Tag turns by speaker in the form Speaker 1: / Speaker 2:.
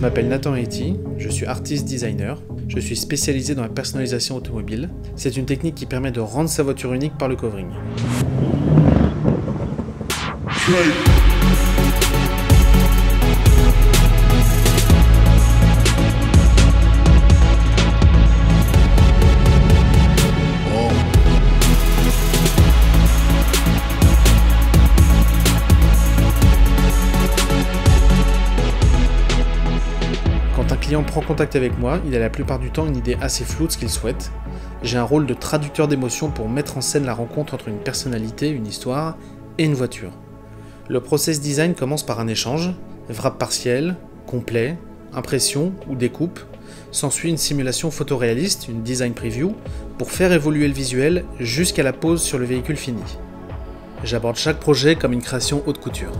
Speaker 1: m'appelle Nathan Haiti, je suis artiste designer, je suis spécialisé dans la personnalisation automobile. C'est une technique qui permet de rendre sa voiture unique par le covering. Client prend contact avec moi, il a la plupart du temps une idée assez floue de ce qu'il souhaite. J'ai un rôle de traducteur d'émotion pour mettre en scène la rencontre entre une personnalité, une histoire et une voiture. Le process design commence par un échange, wrap partiel, complet, impression ou découpe. S'ensuit une simulation photoréaliste, une design preview, pour faire évoluer le visuel jusqu'à la pose sur le véhicule fini. J'aborde chaque projet comme une création haute couture.